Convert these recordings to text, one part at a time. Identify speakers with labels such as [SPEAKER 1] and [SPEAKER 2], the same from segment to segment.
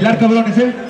[SPEAKER 1] bailar cabrones, eh.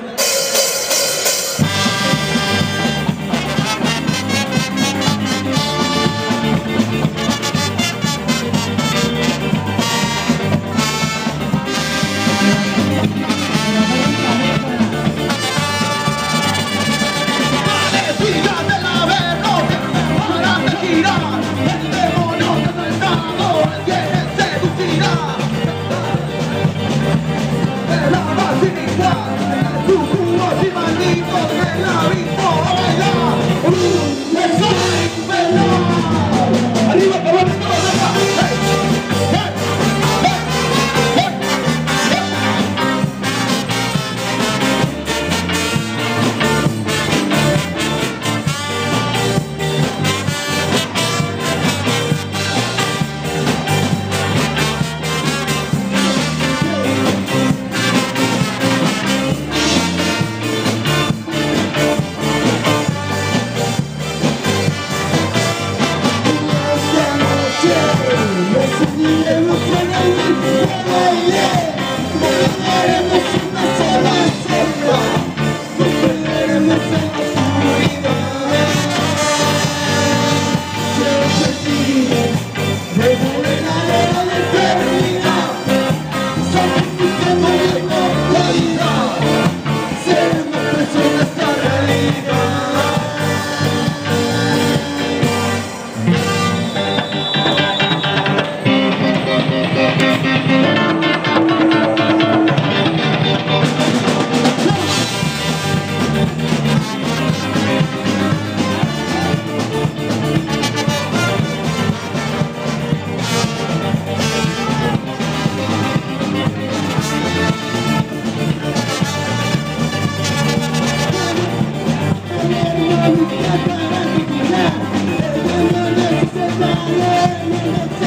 [SPEAKER 1] Let's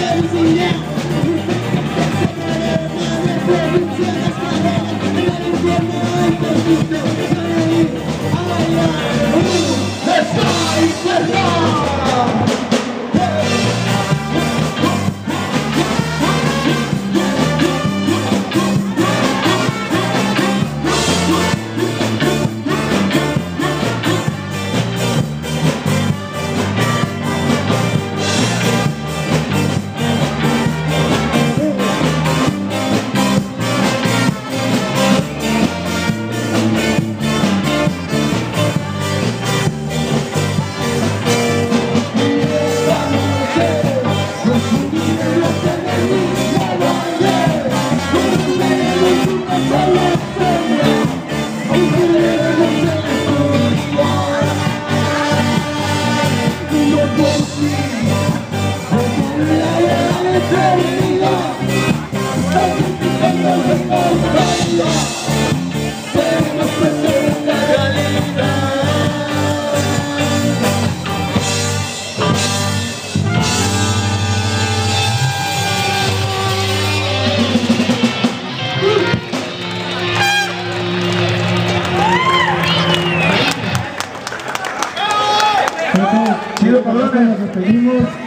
[SPEAKER 1] go! Let's! Pedro nos despedimos.